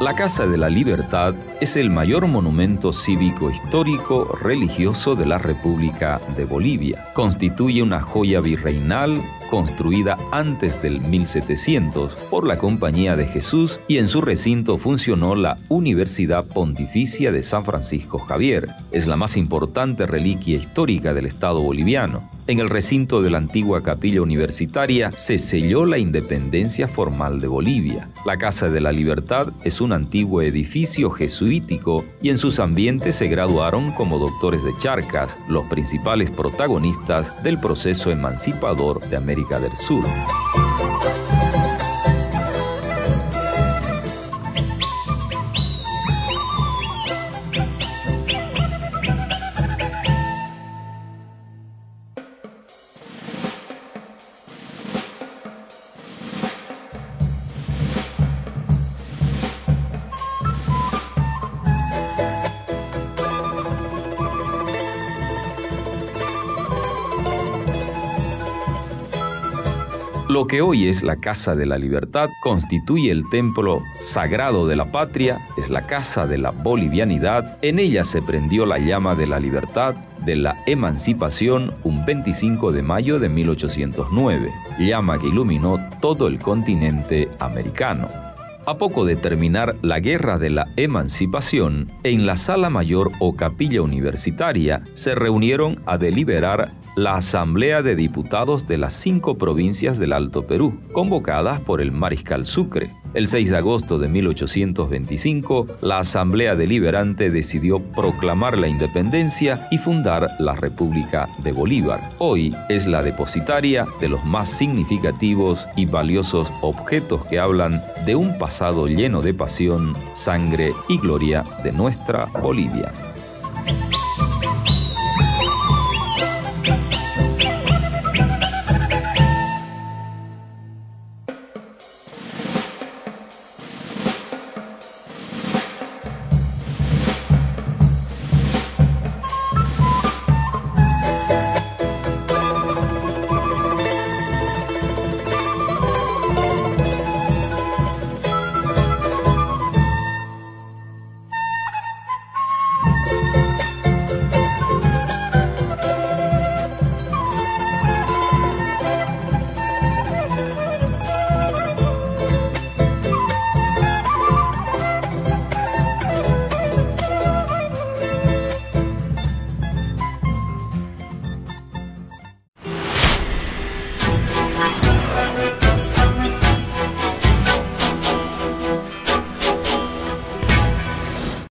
La Casa de la Libertad es el mayor monumento cívico histórico religioso de la República de Bolivia. Constituye una joya virreinal construida antes del 1700 por la Compañía de Jesús y en su recinto funcionó la Universidad Pontificia de San Francisco Javier. Es la más importante reliquia histórica del Estado boliviano. En el recinto de la antigua capilla universitaria se selló la independencia formal de Bolivia. La Casa de la Libertad es un antiguo edificio jesuítico y en sus ambientes se graduaron como doctores de Charcas los principales protagonistas del proceso emancipador de América del Sur. Lo que hoy es la Casa de la Libertad constituye el templo sagrado de la patria, es la Casa de la Bolivianidad. En ella se prendió la llama de la libertad, de la emancipación un 25 de mayo de 1809, llama que iluminó todo el continente americano. A poco de terminar la Guerra de la Emancipación, en la Sala Mayor o Capilla Universitaria se reunieron a deliberar la Asamblea de Diputados de las cinco provincias del Alto Perú, convocadas por el mariscal Sucre. El 6 de agosto de 1825, la Asamblea Deliberante decidió proclamar la independencia y fundar la República de Bolívar. Hoy es la depositaria de los más significativos y valiosos objetos que hablan de un pasado lleno de pasión, sangre y gloria de nuestra Bolivia.